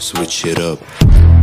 switch it up.